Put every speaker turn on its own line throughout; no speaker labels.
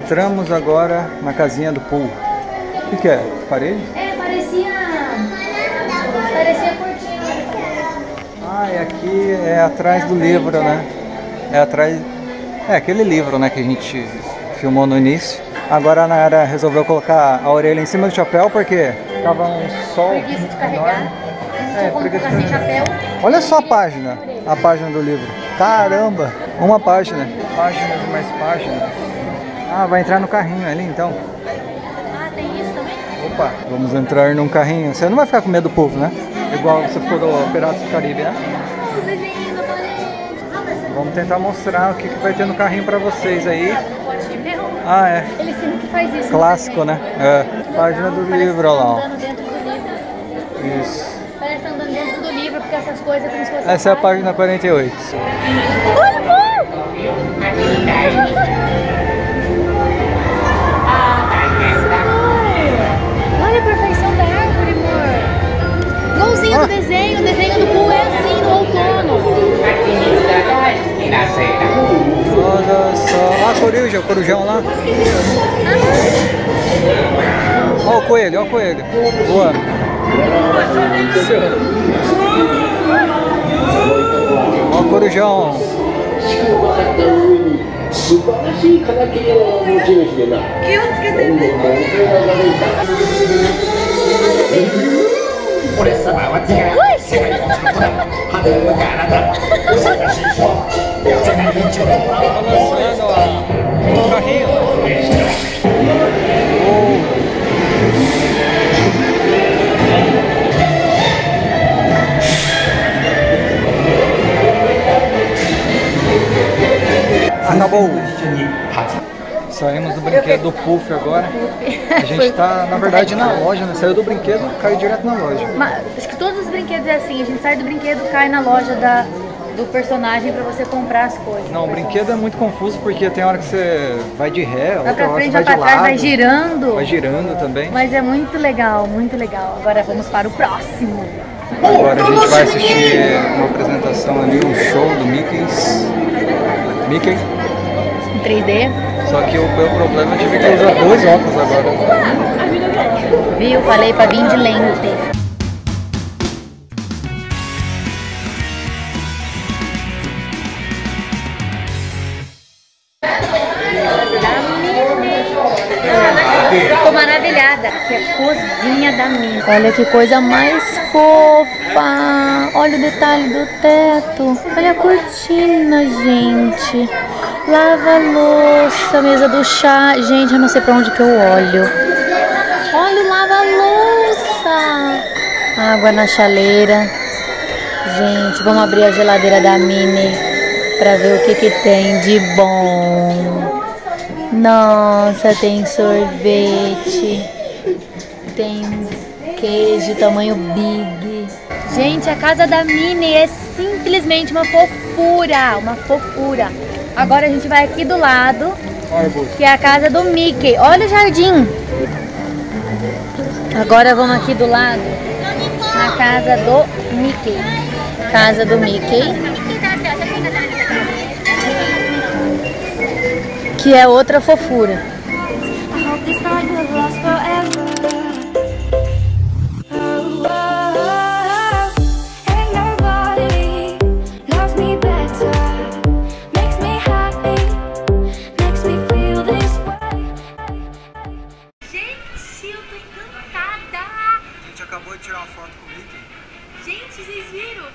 Entramos agora na casinha do pool. O que, que é? Parede?
É, parecia. Parecia cortina.
Ah, e aqui é atrás do livro, né? É atrás. É aquele livro, né, que a gente filmou no início. Agora a Nara resolveu colocar a orelha em cima do chapéu porque tava um sol.
Preguiça de carregar.
É, preguiça de carregar.
chapéu.
Olha só a página, a página do livro. Caramba, uma página. Páginas e mais páginas. Ah, vai entrar no carrinho ali então.
Ah, tem isso também?
Opa, vamos entrar num carrinho. Você não vai ficar com medo do povo, né? Igual você ficou do Piratas do Caribe, né? Vamos tentar mostrar o que, que vai ter no carrinho pra vocês aí. Ah, é.
Ele sempre faz isso.
Clássico, né? É. Página do
Parece
livro, olha lá.
dentro do livro.
Isso.
Parece que tá andando dentro do livro, porque essas coisas como se fosse.
Essa é a página 48.
Olha, pô!
Coelho, olha o coelho. Voando. Olha o corujão.
地
do brinquedo do Puff agora. A gente tá, na verdade, na loja, né? Saiu do brinquedo, caiu direto na loja.
Mas, acho que todos os brinquedos é assim, a gente sai do brinquedo, cai na loja da, do personagem pra você comprar as coisas.
Não, o brinquedo é muito confuso porque tem hora que você vai de ré,
Vai
outra
pra
hora
frente,
você
vai pra trás,
lado.
vai girando.
Vai girando também.
Mas é muito legal, muito legal. Agora vamos para o próximo.
Agora a gente vai assistir uma apresentação ali, um show do Mickey's. Mickey.
Em 3D.
Só que o meu problema é que eu tive que usar dois óculos agora.
Viu? Falei pra vir de lente. Tô maravilhada. Que é a cozinha da minha. Olha que coisa mais fofa. Olha o detalhe do teto. Olha a cortina, gente. Lava a louça, mesa do chá. Gente, eu não sei pra onde que eu olho. Olha o lava-louça. Água na chaleira. Gente, vamos abrir a geladeira da Mini pra ver o que que tem de bom. Nossa, tem sorvete. Tem queijo tamanho big. Gente, a casa da Mini é simplesmente uma fofura, uma fofura. Agora a gente vai aqui do lado, que é a casa do Mickey. Olha o jardim. Agora vamos aqui do lado, na casa do Mickey. Casa do Mickey. Que é outra fofura.
De tirar uma foto com o Mickey.
Gente, vocês viram?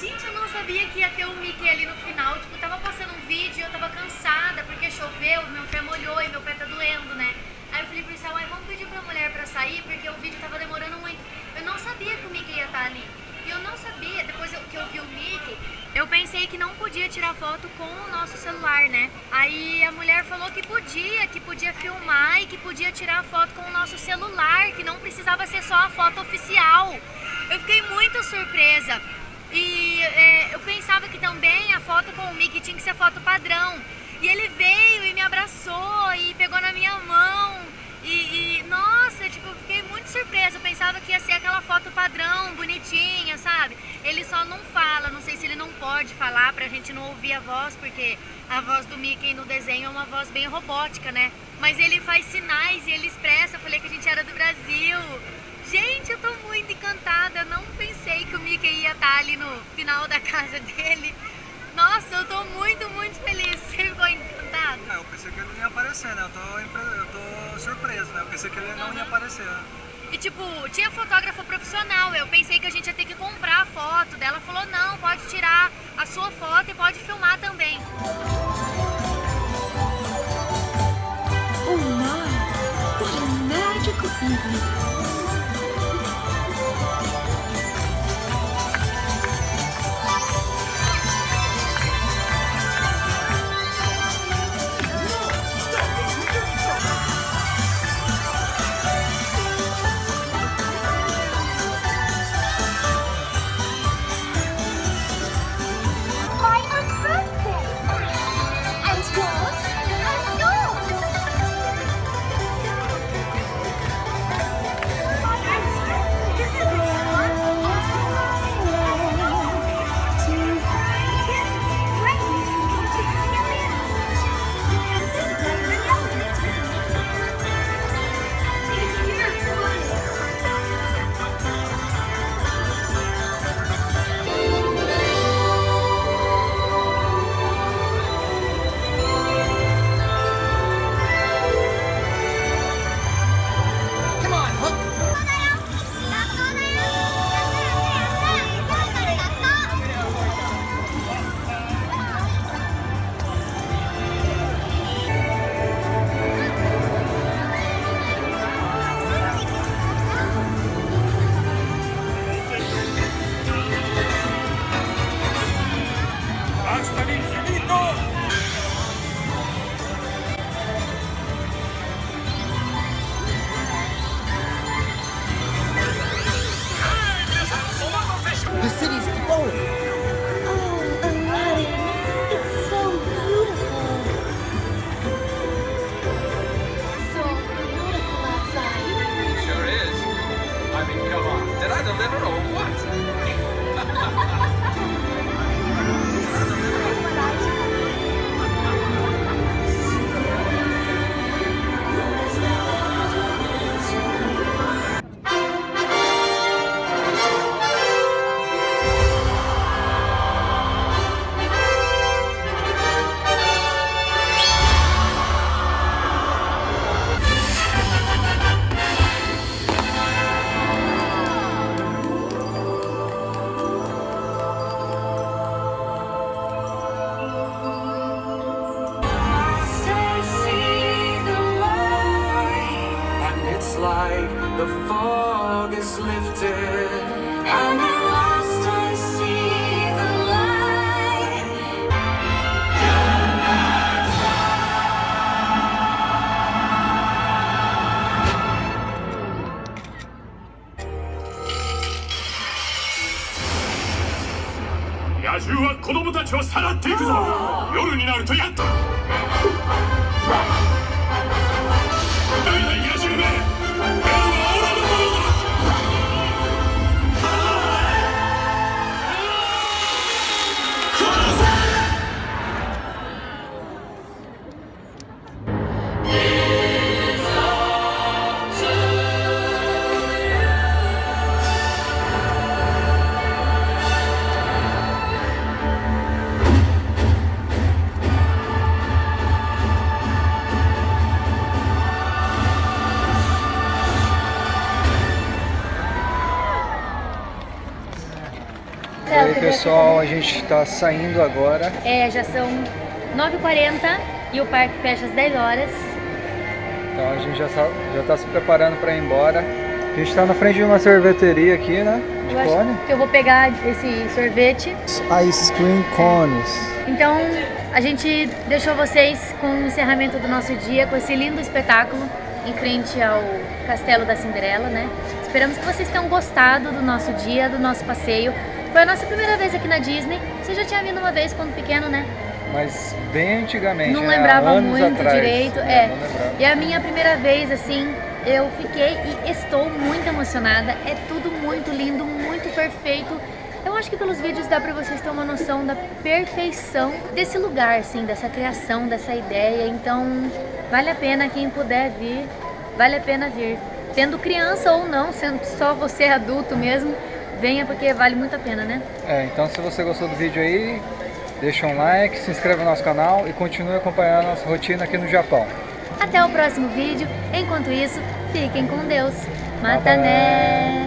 Gente, eu não sabia que ia ter o Mickey ali no final. Tipo, tava postando um vídeo e eu tava cansada porque choveu, meu pé molhou e meu pé tá doendo, né? Aí eu falei pro Isau, vamos pedir pra mulher pra sair porque o vídeo tava demorando muito. Eu não sabia que o Mickey ia estar ali. E eu não sabia, depois eu- que eu vi o Mickey, eu pensei que não podia tirar foto com o nosso celular, né? Aí a mulher falou que podia, que podia filmar e que podia tirar foto com o nosso celular, que não precisava ser só a foto oficial. Eu fiquei muito surpresa. E é, eu pensava que também a foto com o Mickey tinha que ser foto padrão. E ele veio e me abraçou e pegou na minha mão. E, e, nossa, tipo, eu fiquei muito surpresa. Eu pensava que ia ser aquela foto padrão, bonitinha, sabe? Ele só não fala, não sei se ele não pode falar pra gente não ouvir a voz, porque a voz do Mickey no desenho é uma voz bem robótica, né? Mas ele faz sinais e ele expressa. Eu falei que a gente era do Brasil. Gente, eu tô muito encantada. Eu não pensei que o Mickey ia estar ali no final da casa dele. Nossa, eu tô muito, muito feliz. Você ficou encantado?
É, eu pensei que ele não ia aparecer, né? Eu tô, eu tô surpreso, né? Eu pensei que ele não ia aparecer. né?
E tipo, tinha fotógrafa profissional. Eu pensei que a gente ia ter que comprar a foto dela. Falou: não, pode tirar a sua foto e pode filmar
liver like the fog is lifted.
And at last I see the light. "
野獣は子供たちをさらっていくぞ夜になるとやっと
pessoal, a gente tá saindo agora.
É, já são 9h40 e o parque fecha às 10 horas.
Então a gente já tá, já tá se preparando para ir embora. A gente tá na frente de uma sorveteria aqui, né? De
Eu
cone.
acho que eu vou pegar esse sorvete.
Ice Cream Cones.
Então, a gente deixou vocês com o encerramento do nosso dia, com esse lindo espetáculo em frente ao Castelo da Cinderela, né? Esperamos que vocês tenham gostado do nosso dia, do nosso passeio. Foi a nossa primeira vez aqui na Disney. Você já tinha vindo uma vez quando pequeno, né?
Mas bem antigamente,
Não
né?
lembrava muito
atrás.
direito.
né?
É.
Lembrava.
E a minha primeira vez, assim, Eu fiquei e estou muito emocionada. É tudo muito lindo, muito perfeito. Eu acho que pelos vídeos dá pra vocês terem uma noção da perfeição desse lugar, assim, dessa criação, dessa ideia. Então, vale a pena quem puder vir, vale a pena vir. Tendo criança ou não, sendo só você adulto mesmo, venha porque vale muito a pena, né?
É, então se você gostou do vídeo aí, deixa um like, se inscreve no nosso canal e continue acompanhando a nossa rotina aqui no Japão.
Até o próximo vídeo. Enquanto isso, fiquem com Deus.
Bye.
Matané!